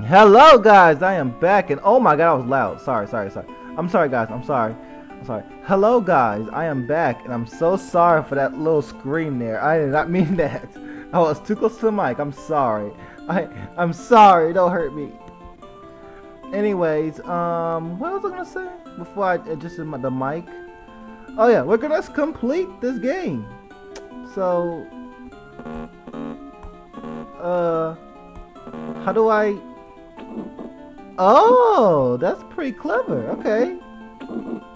Hello guys, I am back and oh my god, I was loud. Sorry, sorry, sorry. I'm sorry guys, I'm sorry. I'm sorry. Hello guys, I am back and I'm so sorry for that little scream there. I did not mean that. I was too close to the mic. I'm sorry. I I'm sorry. Don't hurt me. Anyways, um, what was I gonna say before I adjusted my, the mic? Oh yeah, we're gonna complete this game. So, uh, how do I? Oh, that's pretty clever. Okay,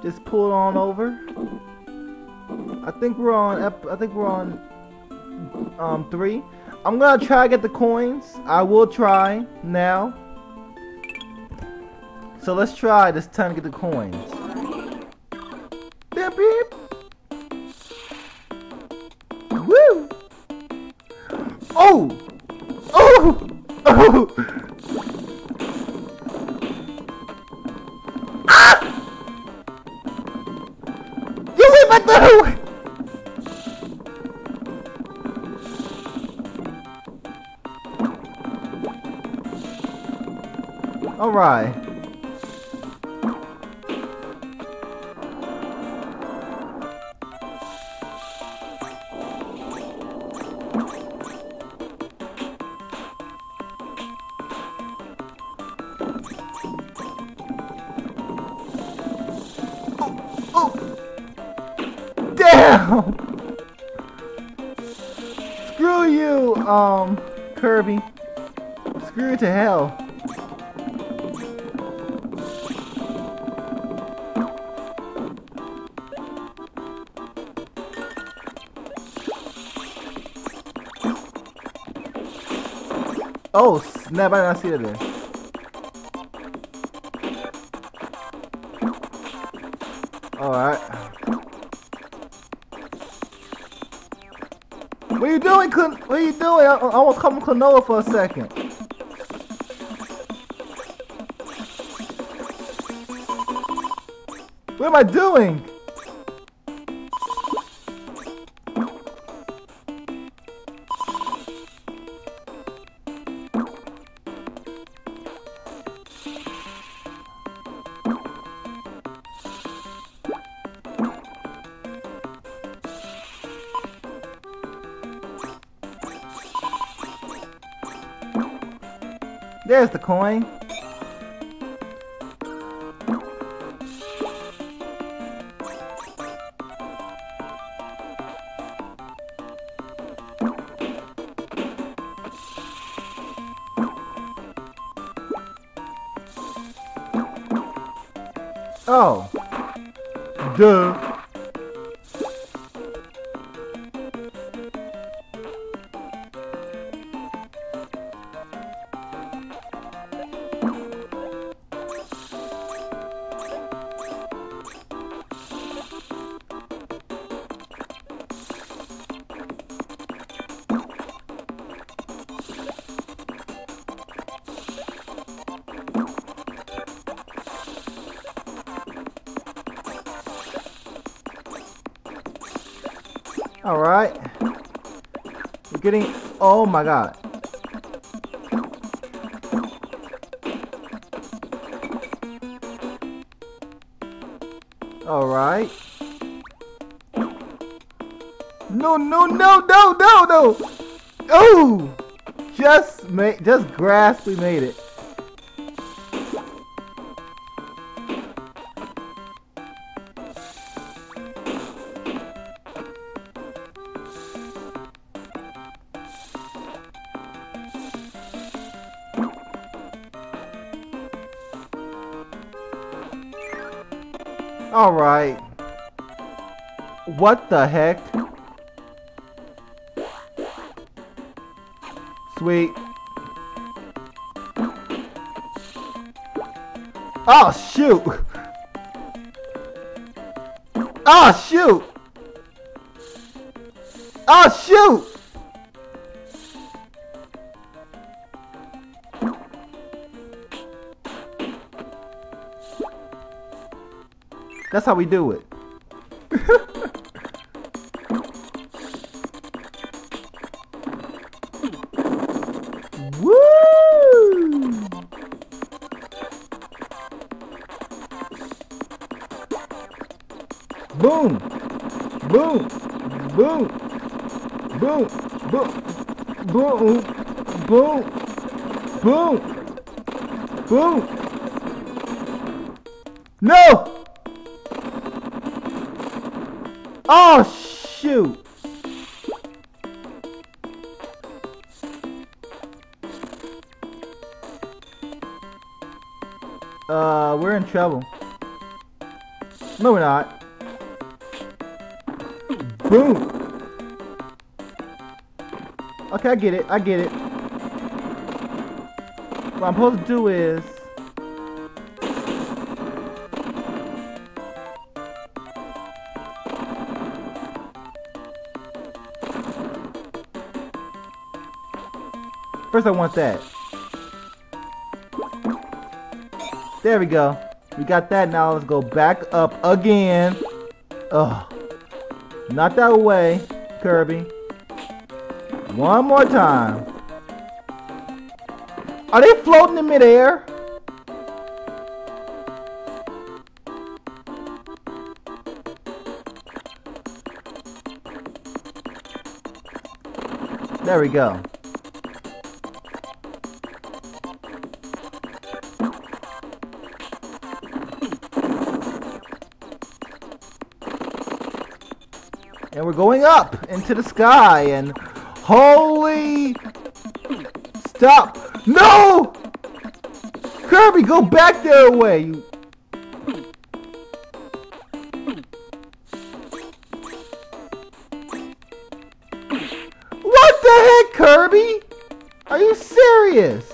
just pull on over. I think we're on. I think we're on um three. I'm gonna try to get the coins. I will try now. So let's try this time to get the coins. Beep beep. Woo! Oh! Oh! Oh! Alright. Oh! Snap, I did not see that there. Alright. What are you doing, Kun What are you doing? I, I almost called him Klonoa for a second. What am I doing? There's the coin. Alright. We're getting... Oh my god. Alright. No, no, no, no, no, no! Oh! Just made, just grasp, we made it. What the heck? Sweet. Oh, shoot! Oh, shoot! Oh, shoot! That's how we do it. Boom! Boom! Boom! Boom! No! Oh, shoot! Uh, we're in trouble. No, we're not. Boom! Okay, I get it. I get it. What I'm supposed to do is... First I want that. There we go. We got that now. Let's go back up again. Ugh. Not that way, Kirby. One more time. Are they floating in midair? There we go. And we're going up into the sky and holy stop. No! Kirby, go back there away. You What the heck, Kirby? Are you serious?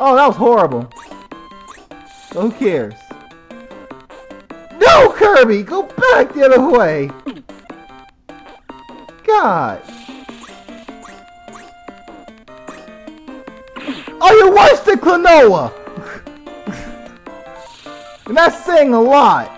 Oh, that was horrible. Who cares? No, Kirby! Go back the other way! God! Oh, you're worse than Klonoa! and that's saying a lot.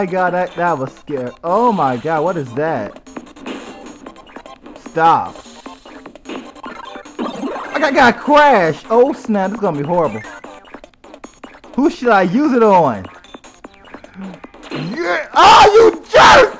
My god, that, that was scary. Oh my god, what is that? Stop. I got crashed. Oh snap, this is gonna be horrible. Who should I use it on? Yeah. Oh, you jerk!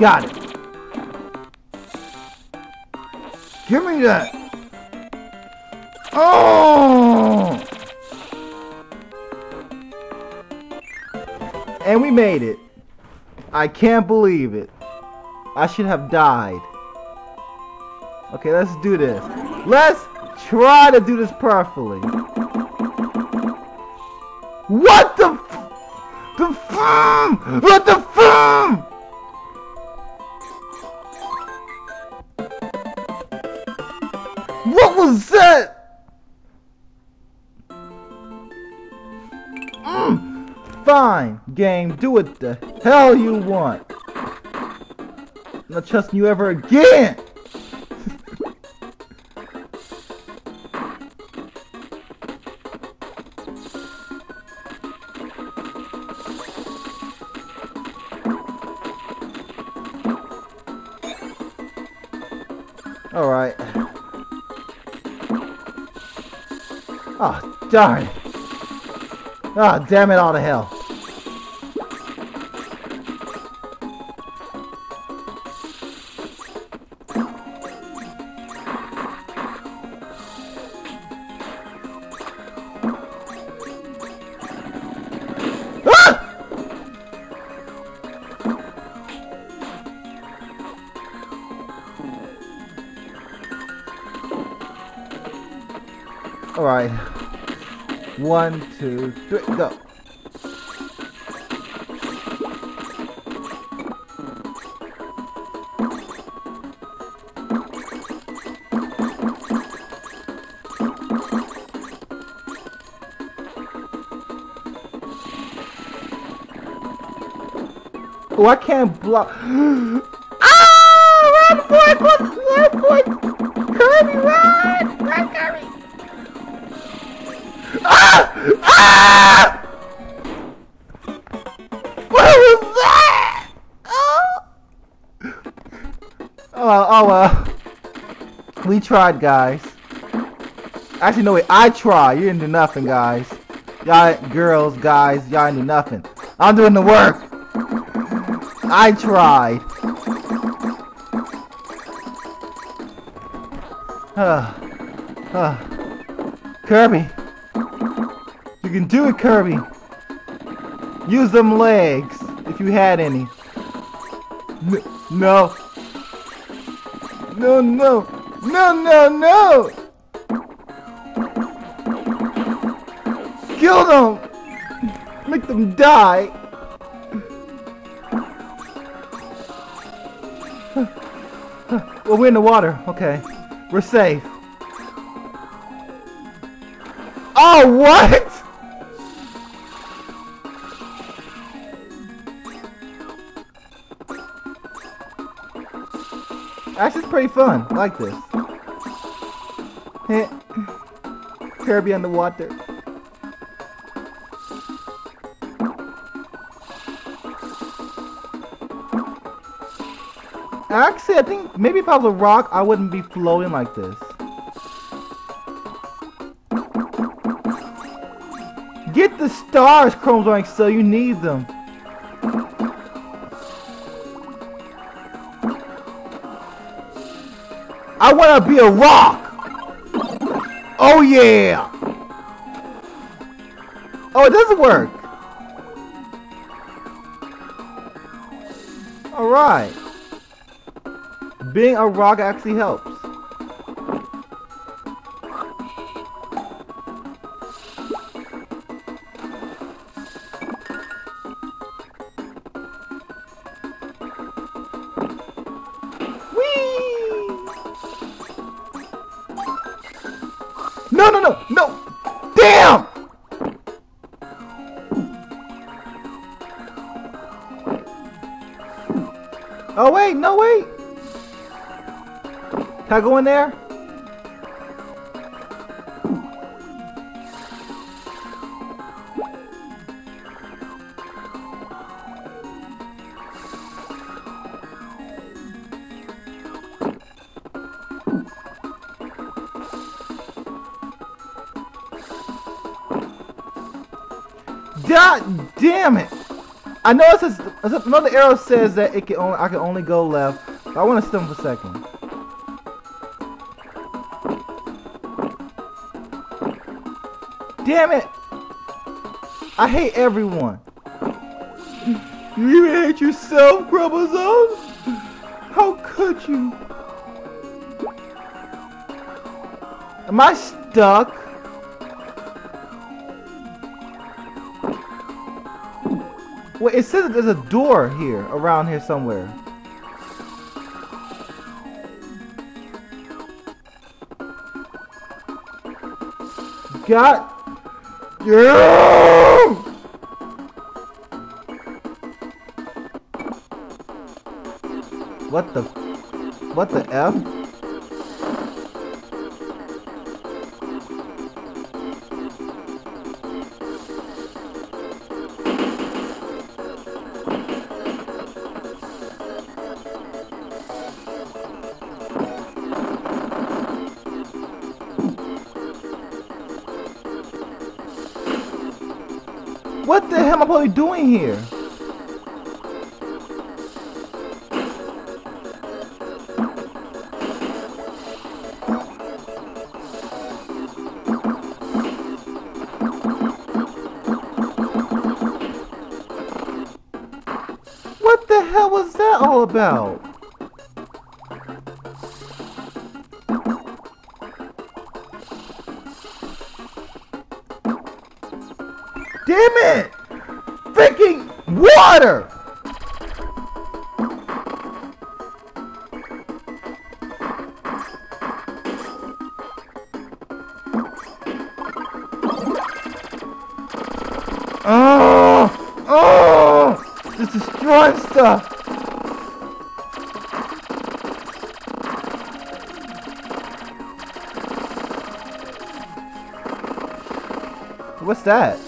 Got it. Give me that. Oh! And we made it. I can't believe it. I should have died. Okay, let's do this. Let's try to do this perfectly. What the f- The f- What the f- game, do what the hell you want. I'm not trusting you ever again! Alright. Oh, ah, darn. Oh, damn it all to hell. One, two, three, go. Oh, I can't block. ah! Run, boy! Run, boy! Kirby, run! Run, Kirby! Ah! What was that? Oh! Oh, well, oh well. We tried, guys. Actually, no, wait. I tried. You didn't do nothing, guys. Y'all, girls, guys, y'all didn't do nothing. I'm doing the work. I tried. Uh, uh, Kirby. You can do it, Kirby. Use them legs, if you had any. N no. No, no. No, no, no! Kill them! Make them die! Well, we're in the water. Okay. We're safe. Oh, what? Pretty fun. I like this. Kirby underwater. Actually, I think maybe if I was a rock, I wouldn't be floating like this. Get the stars, Chromosome so you need them. I want to be a rock! Oh yeah! Oh, it doesn't work! Alright. Being a rock actually helps. Can I go in there? God damn it! I know it says another arrow says that it can only I can only go left. But I want to stem for a second. Damn it! I hate everyone. You hate yourself, chromosomes? How could you? Am I stuck? Wait, it says there's a door here, around here somewhere. Got... Yeah! What the... What the F? Probably doing here? What the hell was that all about? Destroy! What's that?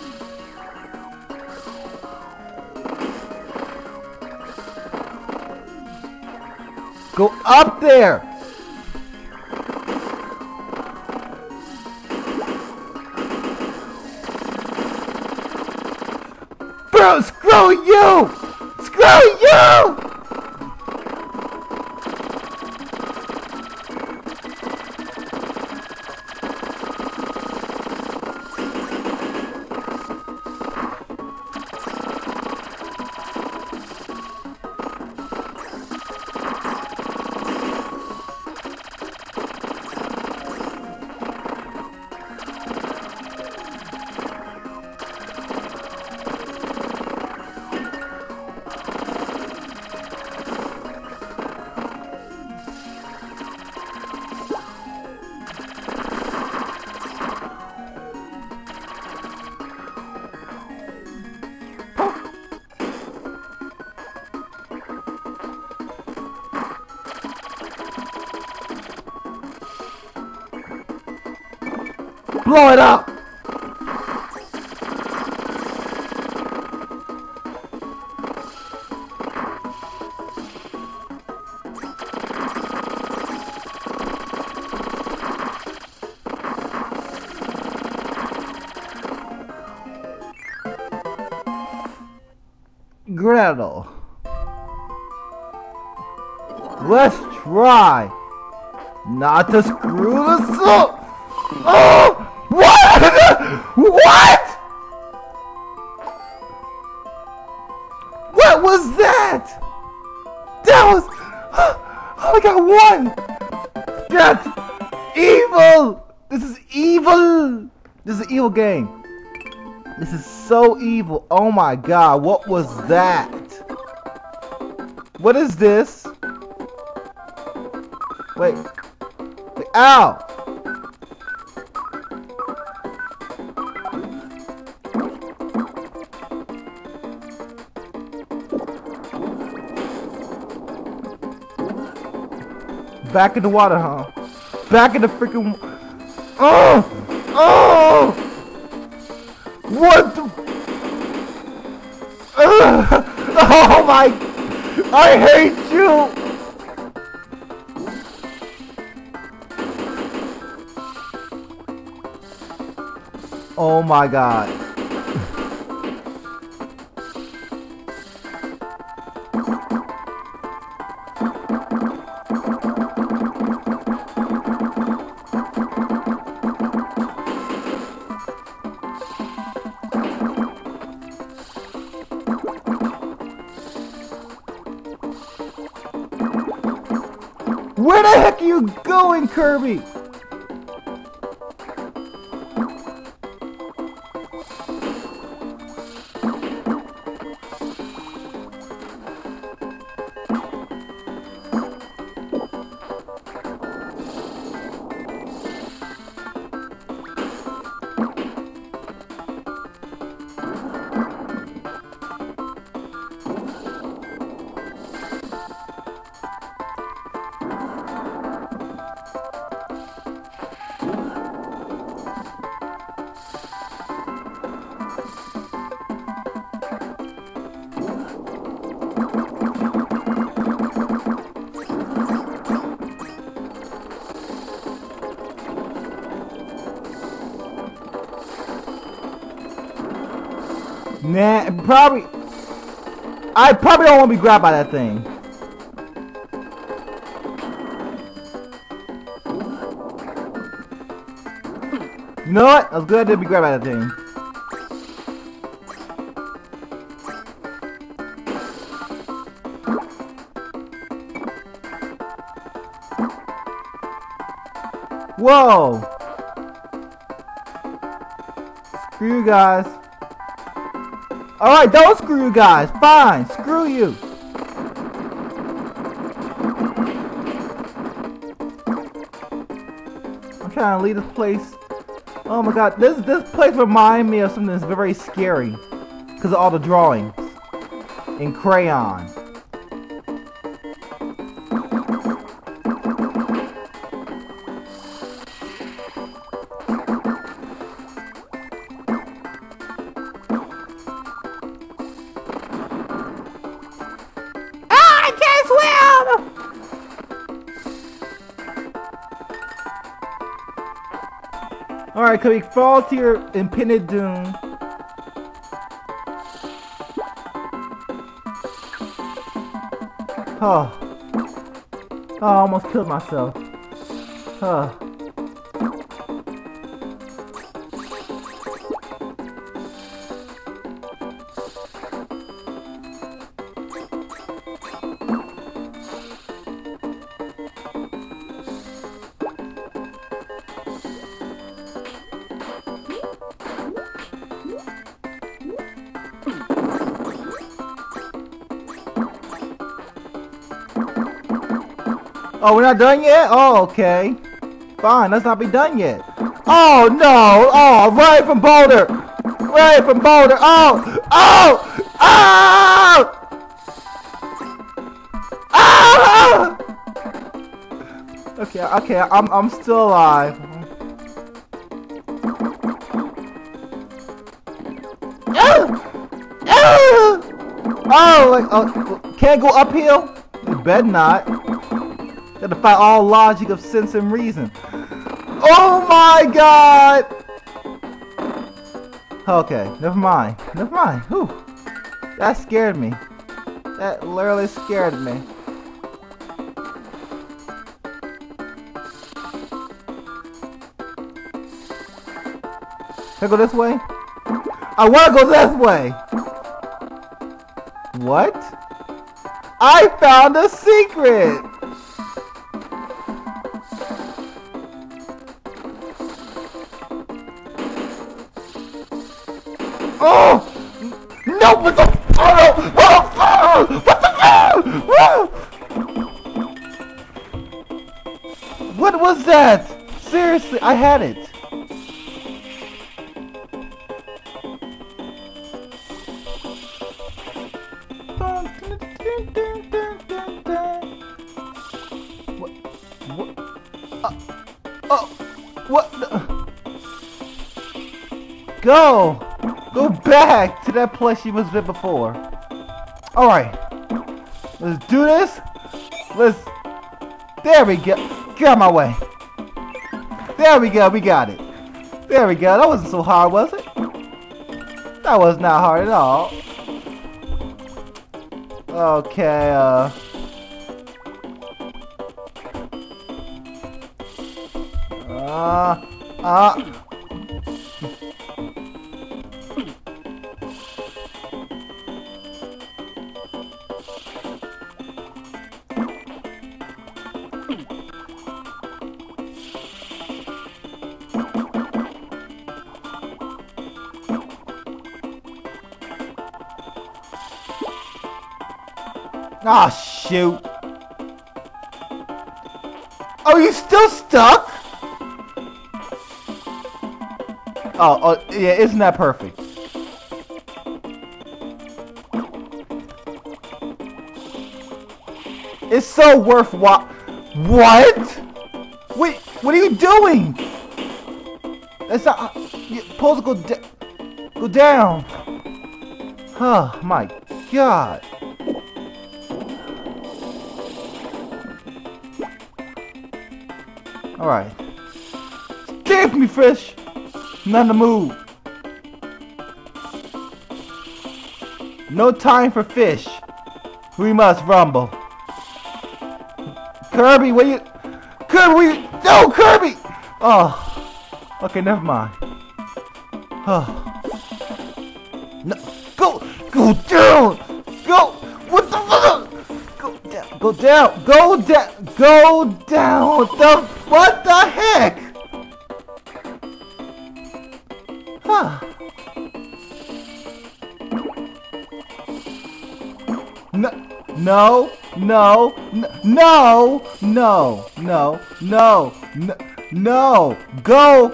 Go up there! Bro, screw you! Screw you! Blow it up! Gretel. Let's try not to screw this up. Oh! Evil. Oh my god, what was that? What is this? Wait. Wait. Ow! Back in the water, huh? Back in the freaking. Oh! Oh! What the? Oh my! I hate you! Oh my god. Going, Kirby? Probably. I probably don't want to be grabbed by that thing. You know what? I was glad to be grabbed by that thing. Whoa! Screw you guys. Alright, don't screw you guys. Fine, screw you. I'm trying to leave this place. Oh my god, this this place reminds me of something that's very scary. Because of all the drawings. In crayon. Alright, can we fall to your impended doom? Oh. oh. I almost killed myself. Oh. Oh, we're not done yet? Oh, okay. Fine, let's not be done yet. Oh, no! Oh, right from Boulder! Right from Boulder! Oh! Oh! Oh! Oh! Okay, okay, I'm, I'm still alive. Oh, like, oh, can't go uphill? You bet not. To fight all logic of sense and reason. Oh my god! Okay, never mind. Never mind. Whew. That scared me. That literally scared me. Can I go this way? I want to go this way! What? I found a secret! Oh! No! What the? Oh! Oh! oh what the? Oh! What was that? Seriously, I had it. What? What? Oh! What? Go! Go back to that place you was with before. Alright. Let's do this. Let's... There we go. Get out my way. There we go. We got it. There we go. That wasn't so hard, was it? That was not hard at all. Okay, uh... Uh... Uh... Ah, oh. You still stuck? Oh, oh, yeah, isn't that perfect? It's so worthwhile. What? Wait, what are you doing? That's not. Supposed to go, go down. Oh my god. Alright. Give me, fish! None to move. No time for fish. We must rumble. Kirby, will you... Kirby, you... No, Kirby! Oh. Okay, never mind. Oh. No. Go! Go down! Go! What the fuck? Go down! Go down! Go down! Go down! What the... What the heck? Huh. No, no, no, no, no, no, no, no, no. Go,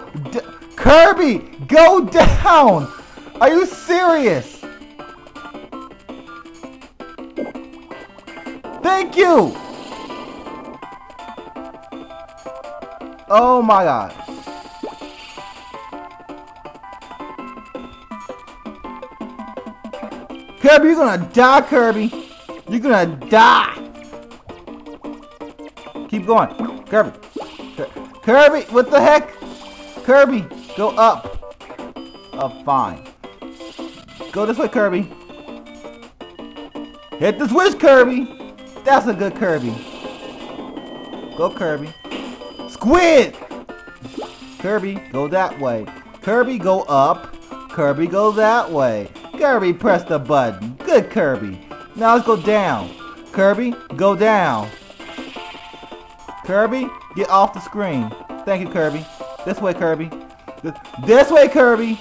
Kirby, go down. Are you serious? Thank you. Oh my god. Kirby, you're gonna die, Kirby. You're gonna die. Keep going. Kirby. Kirby, what the heck? Kirby, go up. Oh, fine. Go this way, Kirby. Hit the switch, Kirby. That's a good Kirby. Go, Kirby. Squid! Kirby, go that way. Kirby, go up. Kirby, go that way. Kirby, press the button. Good Kirby. Now let's go down. Kirby, go down. Kirby, get off the screen. Thank you, Kirby. This way, Kirby. This, way, Kirby.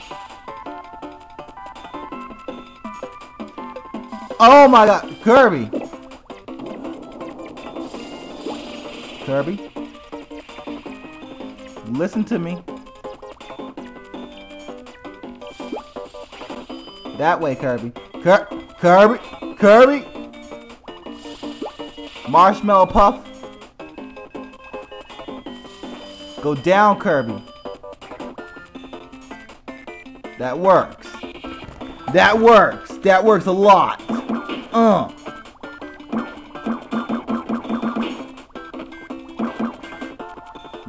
Oh my god, Kirby. Kirby. Listen to me. That way, Kirby. Cir Kirby! Kirby! Marshmallow Puff. Go down, Kirby. That works. That works. That works a lot. Uh.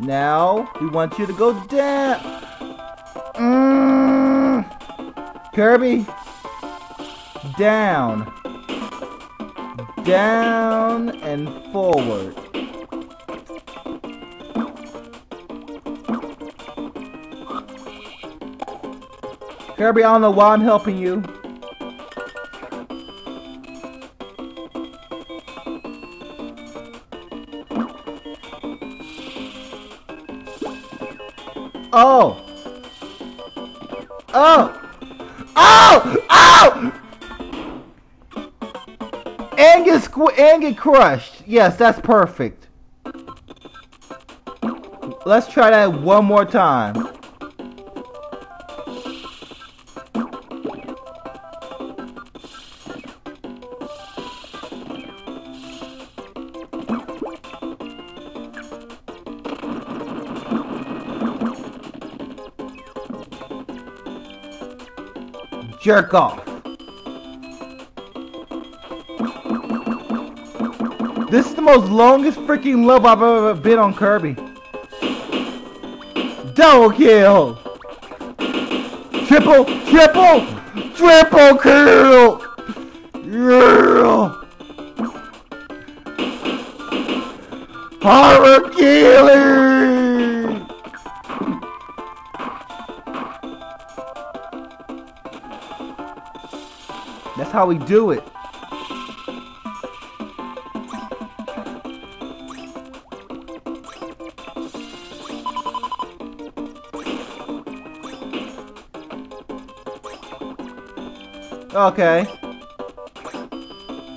Now, we want you to go down. Mm. Kirby, down, down and forward. Kirby, I don't know why I'm helping you. Oh! Oh! Oh! And get squ and get crushed. Yes, that's perfect. Let's try that one more time. Jerk off. This is the most longest freaking love I've ever been on Kirby. Double kill! Triple, triple, triple kill! Yeah! Horror killing! We do it. Okay.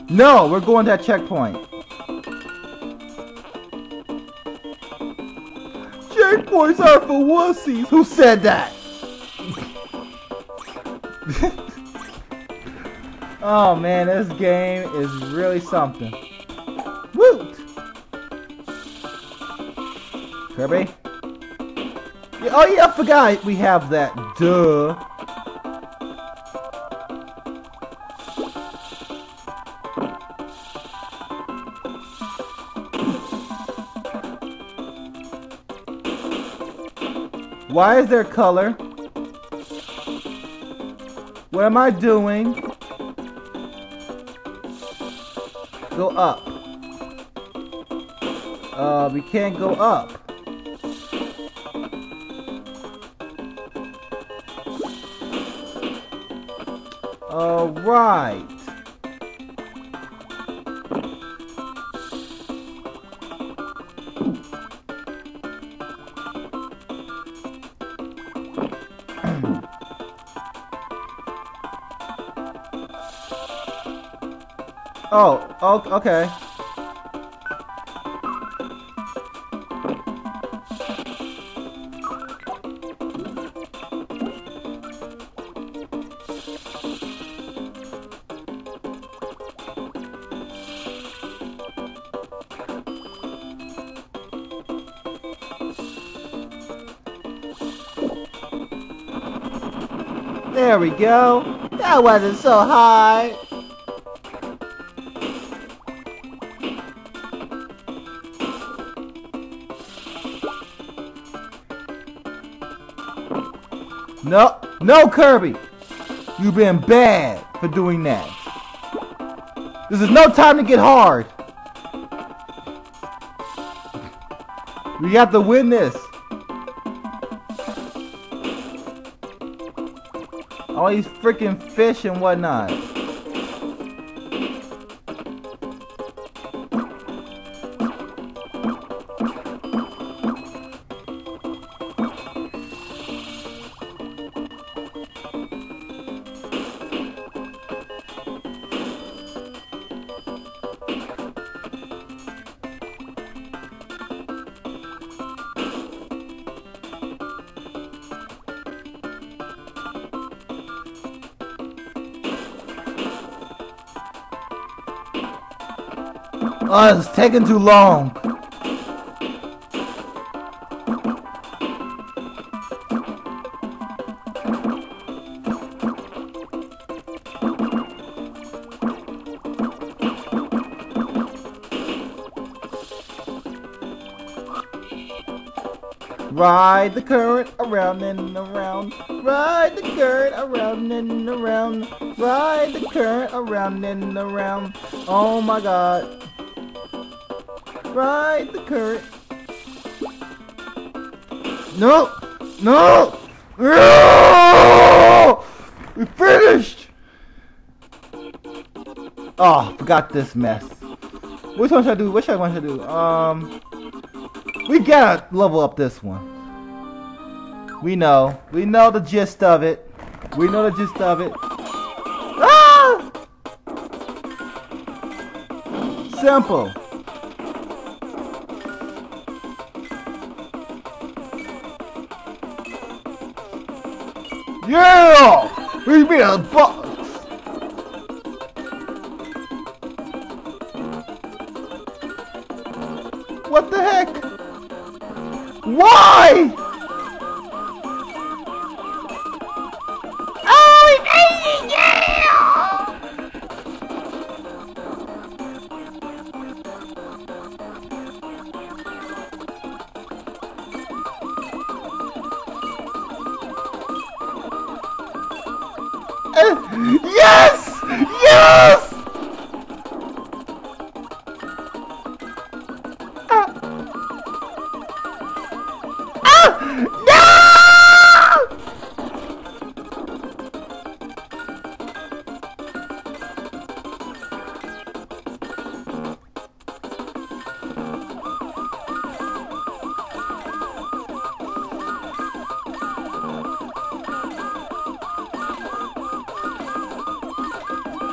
No, we're going to that checkpoint. Checkpoints are for wussies. Who said that? oh man, this game is really something. Woot! Kirby? Yeah, oh yeah, I forgot we have that. Duh. Why is there color? What am I doing? Go up. Uh, we can't go up. Alright. Oh, oh, okay. There we go. That wasn't so hard. No, no, Kirby. You've been bad for doing that. This is no time to get hard. We have to win this. All these freaking fish and whatnot. Oh, it's taking too long. Ride the current around and around. Ride the current around and around. Ride the current around and around. Oh my god. Ride the current. No! No! No! We finished! Oh, forgot this mess. Which one should I do? Which one should I do? Um, we gotta level up this one. We know. We know the gist of it. We know the gist of it. Ah! Simple. Yeah! We beat a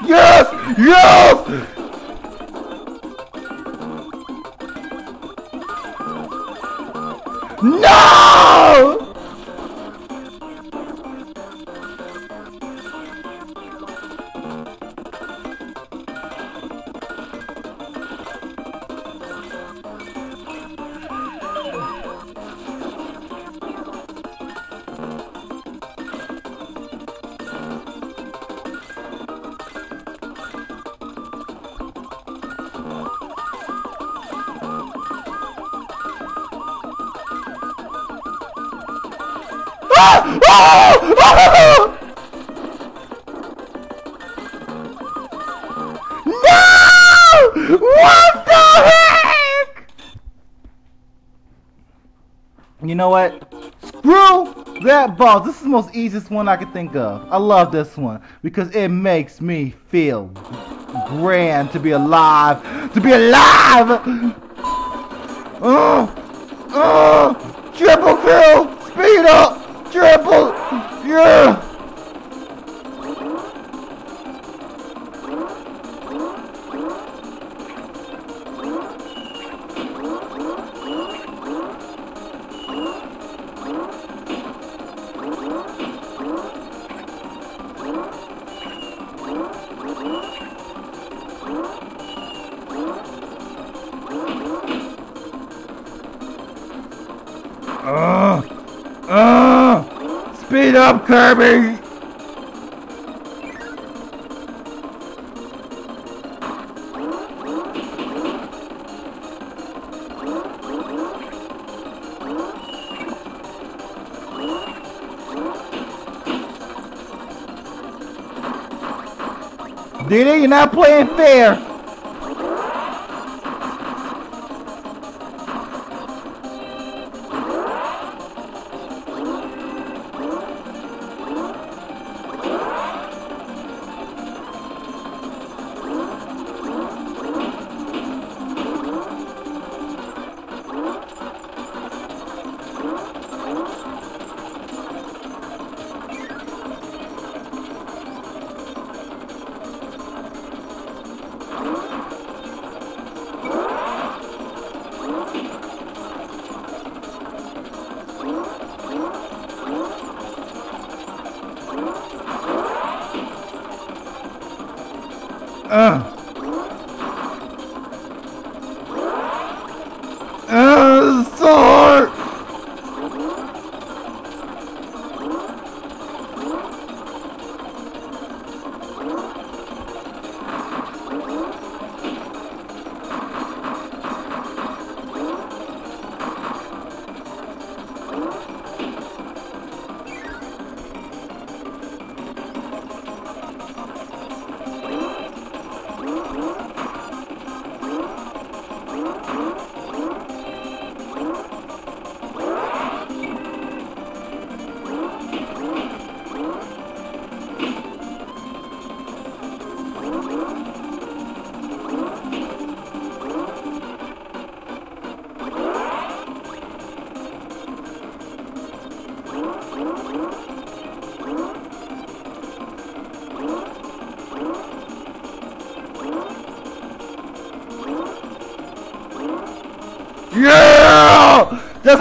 Yes! Yes! Know what? Screw that boss. This is the most easiest one I could think of. I love this one because it makes me feel grand to be alive. To be alive! Uh, uh, triple kill! Speed up! Triple! Yeah! Kirby! Diddy, you're not playing fair.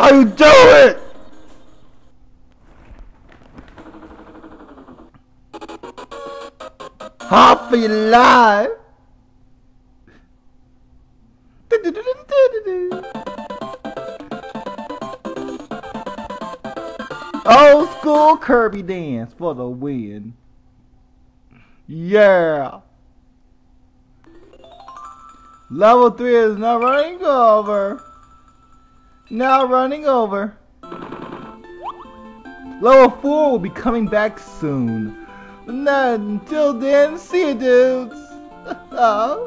How you do it! Hop for your life! Old school Kirby dance for the win. Yeah! Level 3 is running over. Now running over. Level 4 will be coming back soon. Not until then, see you dudes. oh.